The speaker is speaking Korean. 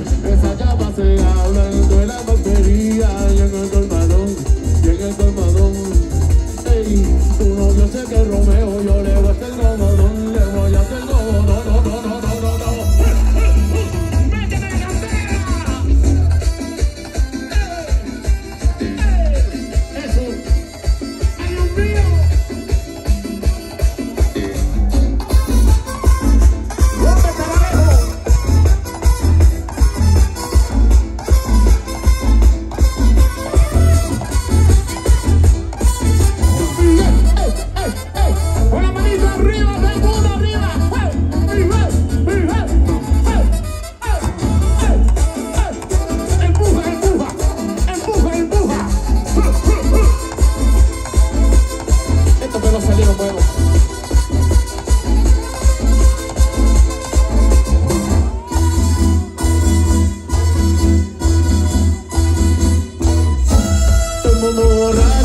mejor.